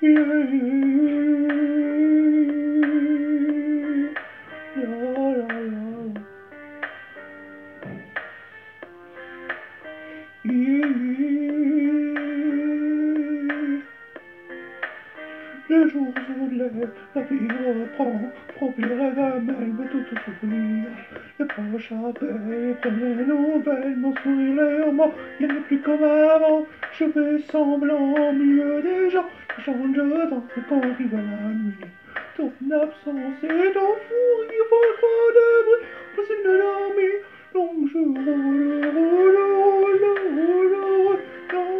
Jesús, le pido por, por piedad, me meto tu suplicio. Appellent, prennent nouvelles, mon sourire ment, il n'est plus comme avant. Je fais semblant au milieu des gens, je change de danse quand arrive la nuit. Ton absence est en fou, il faut pas de bruit, possible de dormir, donc je roule, roule, roule, roule, roule, dans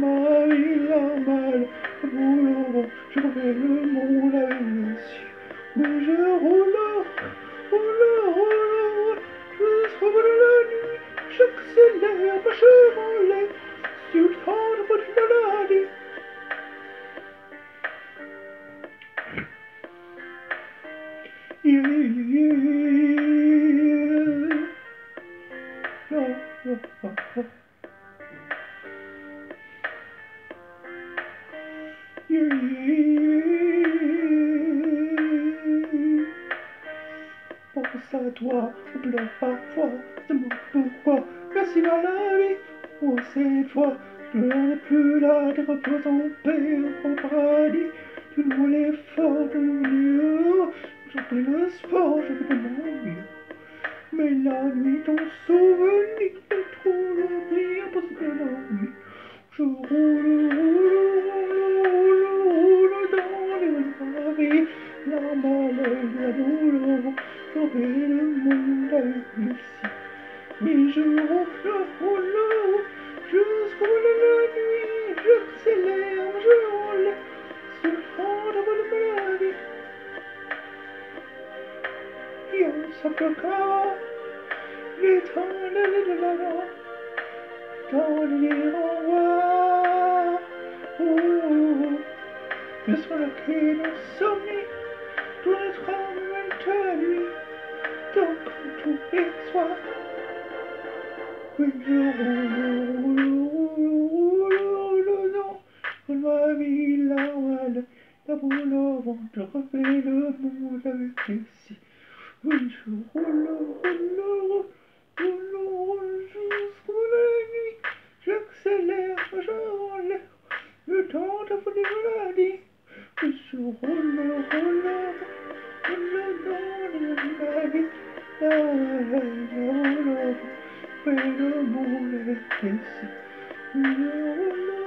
ma vie normale, roule, je refais le monde avec les cieux, mais je Eller på sjømålet, surt far på tunneladi. Yeah. À toi, on pleure parfois, demande pourquoi, merci dans la vie, moi cette fois, je n'en plus là, des repose en paix, au paradis, tu nous l'effort de mieux, je fais le sport, je fais de mon mieux. Mais la nuit, ton souvenir trop le impossible de dormir. Je roule, roule, roule, roule dans les rues de ma vie. La maladie, la douleur, je fais Mais je roule, roule, roule, jusqu'au la nuit. J'accélère, je roule, sur le front de votre maladie. Io saprò les temps de l'avant dans les. Oh, sommeille, tous les trois de nuit, donc tous les soirs. Oui, je Toute ma vie, la wade, la boule au ventre, refais le monde avec Lucie. Une jour, roule, roule, roule, roule, nuit. J'accélère, je relève, le temps de folie maladie. Une jour, roule, roule, roule, dans la vie, la wade, la boule au ventre. pero no es que sí. No, no.